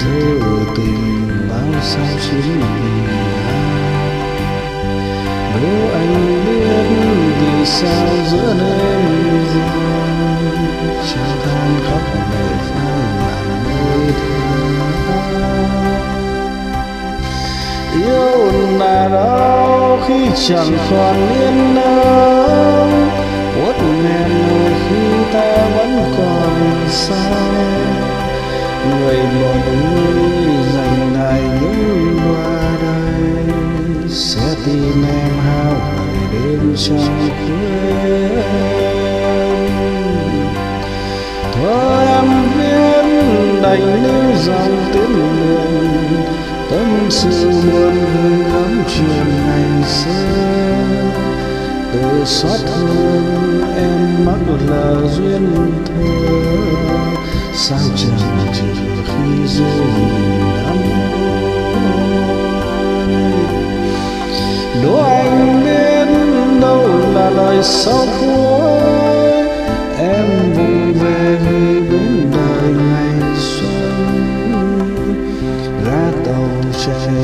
thơ tình bao sao chiến nếu anh biết vì sao giữa đêm dài trao than khóc về phai làm nơi thơ. Yêu là đau khi chẳng còn yên đâu sẽ em hao ngày đêm trong khuya thôi em biết đành lưu dòng tiếng buồn, tâm sự buồn gửi ngắm chuyện ngày xưa. Từ xót thương em mắc là duyên thơ sao chẳng chịu khi rơi sau cuối, em vùng về vì bến đời ngày xuân. Ra tàu chạy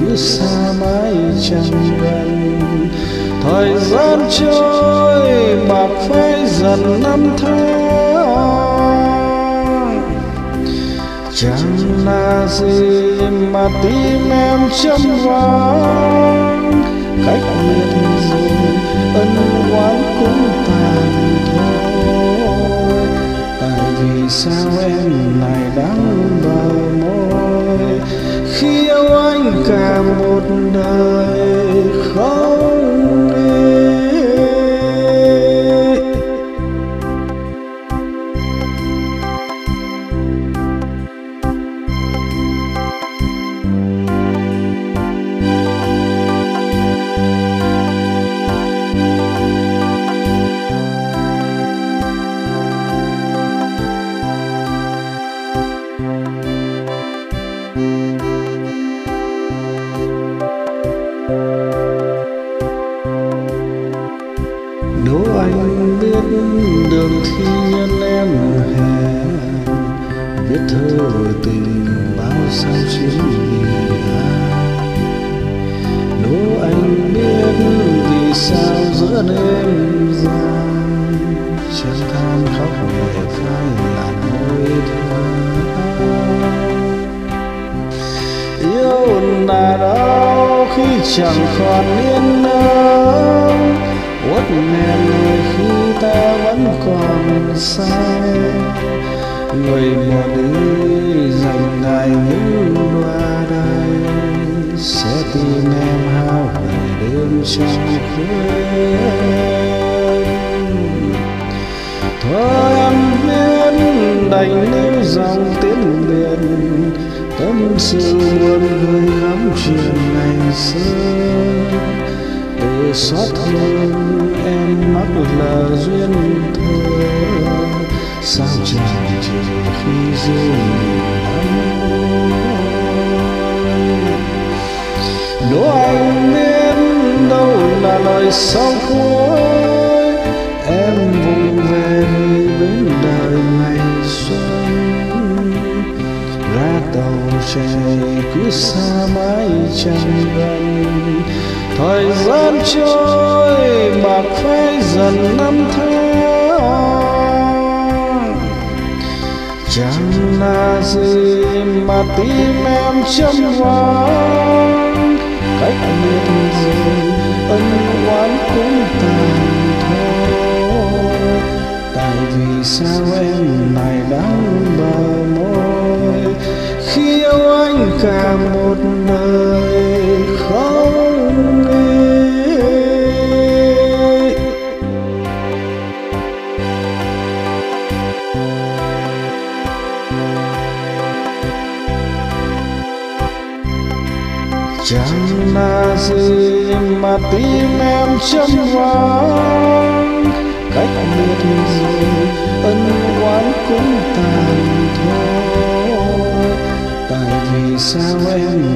cứ xa mãi chẳng gần. Thời gian trôi bạc phai dần năm tháng. Chẳng là gì mà tim em châm vắng cách biệt rồi ân sao em lại đắng sao chiến ai? Đố anh biết vì sao giữa đêm dài? Chẳng than khóc để phai làn nỗi thơ Yêu là đau khi chẳng còn yên nắng. Uất nghẹn người khi ta vẫn còn xa người một nữ dành ngày những loa đây sẽ tìm em hao về đêm trong khuya. Thôi em biết đành lưu dòng tiếng biển, tâm sự buồn người gắm chuyện ngày xưa. Từ xót thương em mắc là duyên sao chẳng chờ khi rơi đắm đố anh biết đâu là lời sau cuối? Em vùng về bên đời ngày xuân. Ra tàu chạy cứ xa mãi chẳng gần. Thời gian trôi bạc phai dần năm tháng. Chẳng là gì mà tim em châm vắng cách biệt rồi ân oán cũng tàn thôi tại vì sao em lại đắng bờ môi khi yêu anh cả một chẳng là gì mà tim em châm vắng cách biệt rồi ân oán cũng tàn thôi. Tại vì sao em